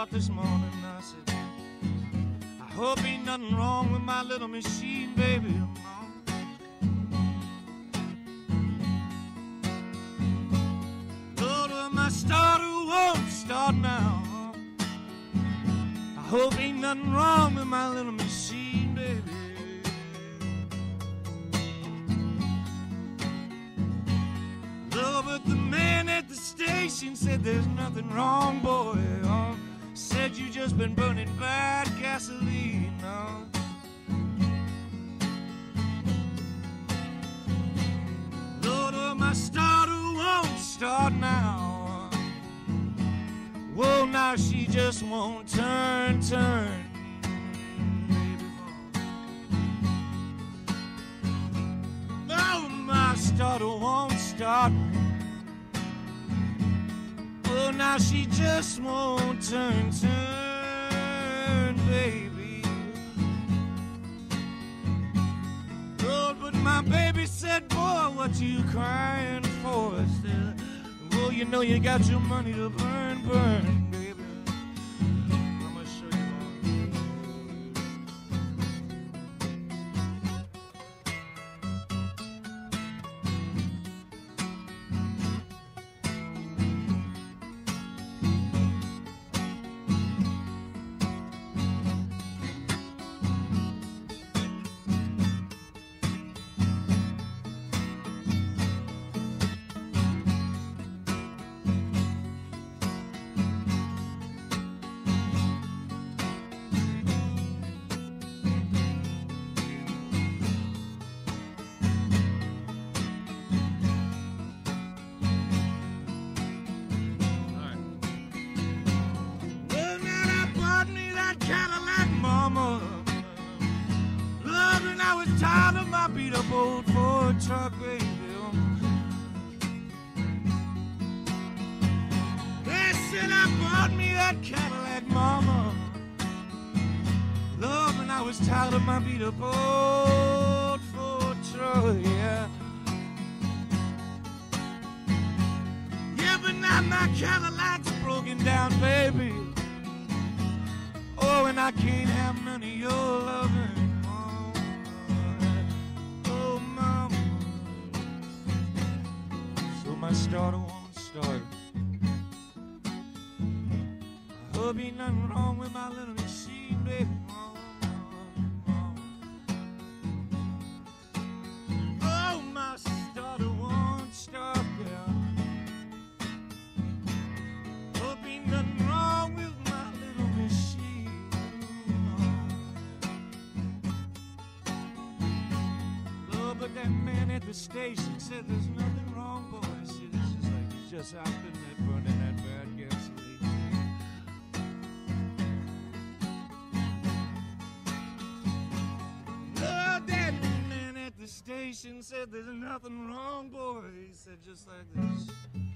out this morning. I said, I hope ain't nothing wrong with my little machine, baby. Lord, my starter won't start now. I hope ain't nothing wrong with my little machine, baby. Lord, but the man at the station said there's nothing wrong, boy. Oh, said you just been burning bad gasoline. Oh. Lord, well, my starter won't start now. Whoa, now she just won't turn, turn. Oh, my starter won't start. Oh, now she just won't turn, turn, baby. Lord, but my baby said, boy, what you crying for? I said, well, you know you got your money to burn, burn, my beat up old Ford truck, baby. They said I bought me that Cadillac, mama. Lord, and I was tired of my beat up old Ford truck, yeah. Yeah, but now my Cadillac's broken down, baby. Oh, and I can't have none of your loving. Won't start. Hope ain't nothing wrong with my little machine, baby. Oh, my starter won't start, yeah. Hope ain't nothing wrong with my little machine. Oh, but that man at the station said there's nothing burning that bad gasoline. That man at the station said there's nothing wrong, boy. He said just like this.